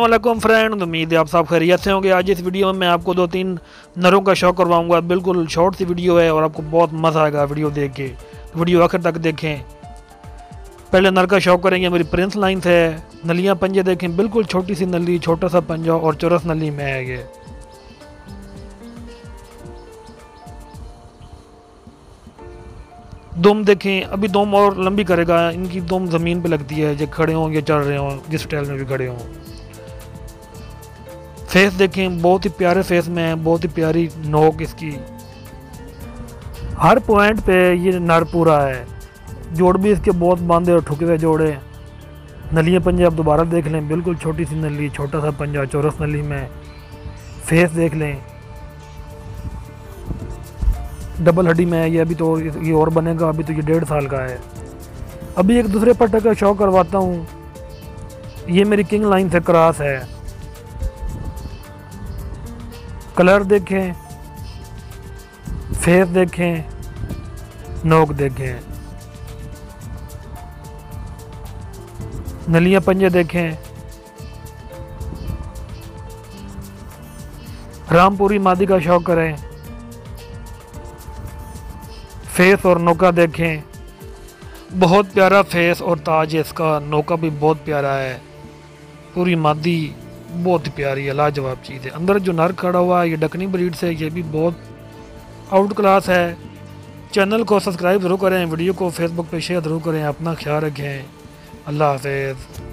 वालेकुम फ्रेंड उम्मीद है आप सब खैरियत से होंगे। आज इस वीडियो में मैं आपको दो तीन नरों का शौक करवाऊँगा। बिल्कुल शॉर्ट सी वीडियो है और आपको बहुत मज़ा आएगा वीडियो देख के। वीडियो आखिर तक देखें। पहले नर का शौक करेंगे। मेरी प्रिंस लाइन है, नलियाँ पंजे देखें। बिल्कुल छोटी सी नली, छोटा सा पंजा और चौरस नली में है ये। दुम देखें, अभी दुम और लंबी करेगा, इनकी दुम ज़मीन पे लगती है जो खड़े हों, या चल रहे हों, जिस स्टाइल में भी खड़े हों। फेस देखें, बहुत ही प्यारे फेस में है, बहुत ही प्यारी नोक इसकी। हर पॉइंट पे ये नर पूरा है। जोड़ भी इसके बहुत बांधे और ठुके हुए जोड़े। नलियाँ पंजे आप दोबारा देख लें, बिल्कुल छोटी सी नली, छोटा सा पंजा, चौरस नली में। फेस देख लें। डबल हड्डी में है, ये अभी तो ये और बनेगा, अभी तो ये डेढ़ साल का है। अभी एक दूसरे पट्टे का शौक करवाता हूँ। ये मेरी किंग लाइन से क्रॉस है। कलर देखें, फेस देखें, नोक देखें। नलियाँ पंजे देखें। रामपुरी मादी का शौक करें। फेस और नौका देखें। बहुत प्यारा फेस और ताज है, इसका नौका भी बहुत प्यारा है। पूरी मादी बहुत प्यारी है, लाजवाब चीज़ है। अंदर जो नर खड़ा हुआ है, ये डकनी ब्रीड से ये भी बहुत आउट क्लास है। चैनल को सब्सक्राइब ज़रूर करें, वीडियो को फेसबुक पे शेयर ज़रूर करें, अपना ख्याल रखें। अल्लाह हाफिज़।